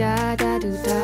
da da do da.